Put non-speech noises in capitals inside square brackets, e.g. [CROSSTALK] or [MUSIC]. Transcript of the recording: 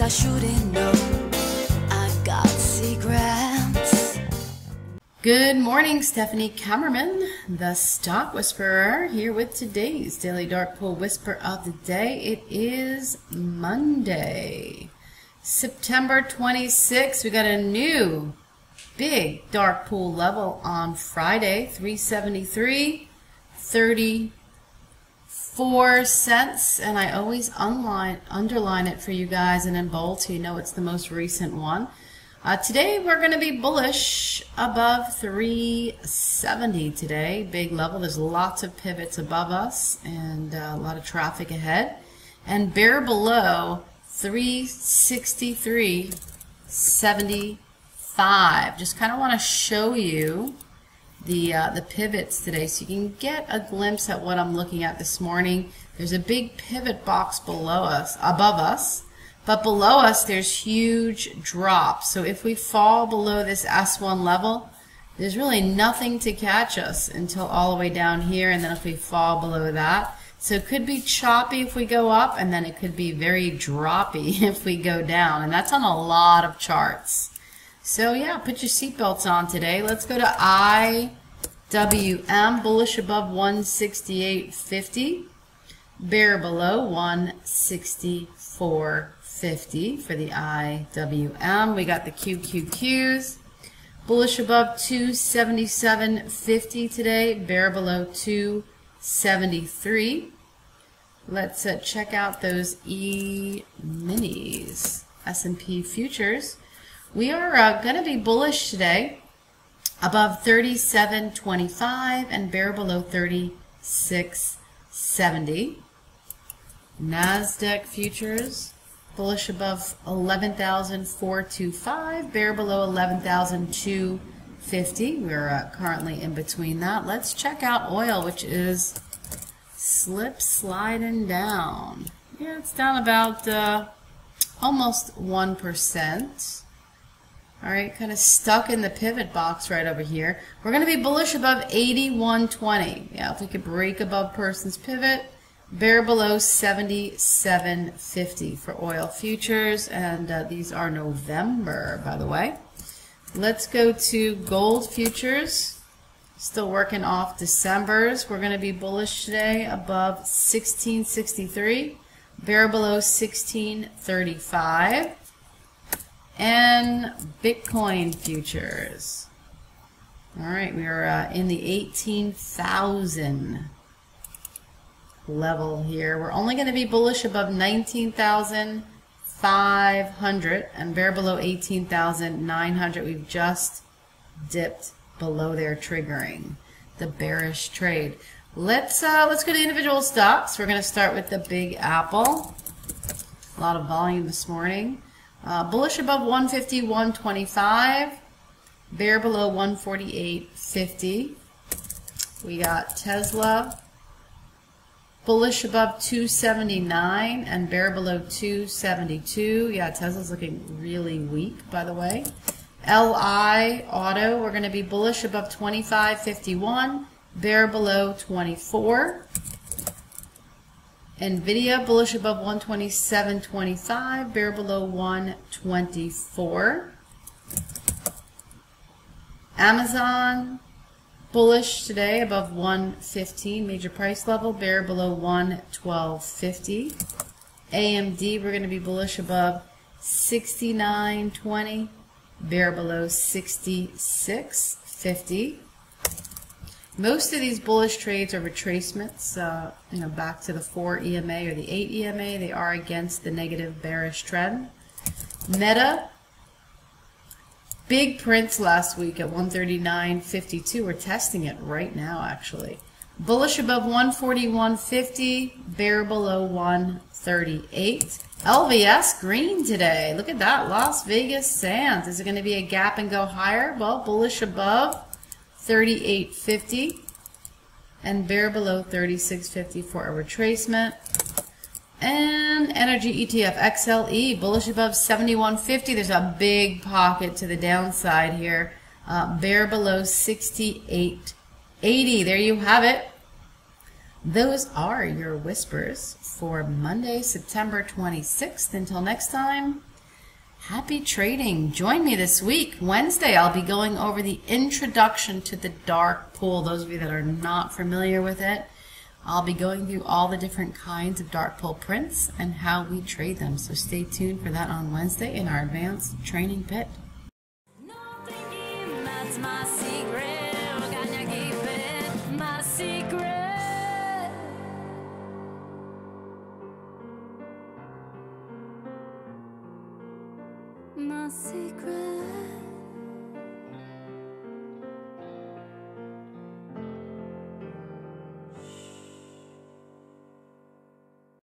things I shouldn't know. I got secrets. Good morning, Stephanie Kammerman, the Stock Whisperer, here with today's Daily Dark Pool Whisper of the Day. It is Monday, September 26th. We got a new big dark pool level on Friday, 373, 34 cents. And I always unline, underline it for you guys and in bold so you know it's the most recent one. Uh, today we're going to be bullish above 370 today. Big level. There's lots of pivots above us and uh, a lot of traffic ahead. And bear below 363.75. Just kind of want to show you the uh, the pivots today so you can get a glimpse at what I'm looking at this morning. There's a big pivot box below us, above us, but below us there's huge drops. So if we fall below this S1 level, there's really nothing to catch us until all the way down here, and then if we fall below that, so it could be choppy if we go up, and then it could be very droppy [LAUGHS] if we go down, and that's on a lot of charts. So yeah, put your seatbelts on today. Let's go to IWM, bullish above 168.50, bear below 164.50 for the IWM. We got the QQQs, bullish above 277.50 today, bear below 273. Let's uh, check out those E-minis, S&P futures. We are uh, going to be bullish today above 37.25 and bear below 36.70. NASDAQ futures bullish above 11,425, bear below 11,250. We're uh, currently in between that. Let's check out oil, which is slip sliding down. Yeah, it's down about uh, almost 1%. All right, kind of stuck in the pivot box right over here. We're going to be bullish above 81.20. Yeah, if we could break above person's pivot, bear below 77.50 for oil futures. And uh, these are November, by the way. Let's go to gold futures. Still working off December's. We're going to be bullish today above 1663, bear below 1635 and Bitcoin futures. All right, we are uh, in the 18,000 level here. We're only going to be bullish above 19,500 and bear below 18,900. We've just dipped below there triggering the bearish trade. Let's uh, let's go to individual stocks. We're going to start with the Big Apple. A lot of volume this morning. Uh, bullish above 150, 125. Bear below 148.50. We got Tesla. Bullish above 279 and bear below 272. Yeah, Tesla's looking really weak, by the way. LI Auto, we're going to be bullish above 25.51, bear below 24. NVIDIA bullish above 127.25, bear below 124. Amazon bullish today above 115 major price level, bear below 112.50. AMD we're going to be bullish above 69.20, bear below 66.50. Most of these bullish trades are retracements, uh, you know, back to the 4 EMA or the 8 EMA. They are against the negative bearish trend. Meta, big prints last week at 139.52. We're testing it right now, actually. Bullish above 141.50, bear below 138. LVS green today. Look at that. Las Vegas Sands. Is it going to be a gap and go higher? Well, bullish above 38.50 and bear below 36.50 for a retracement. And energy ETF XLE bullish above 71.50. There's a big pocket to the downside here. Uh, bear below 68.80. There you have it. Those are your whispers for Monday, September 26th. Until next time, Happy trading. Join me this week. Wednesday, I'll be going over the introduction to the dark pool. Those of you that are not familiar with it, I'll be going through all the different kinds of dark pool prints and how we trade them. So stay tuned for that on Wednesday in our advanced training pit. My secret.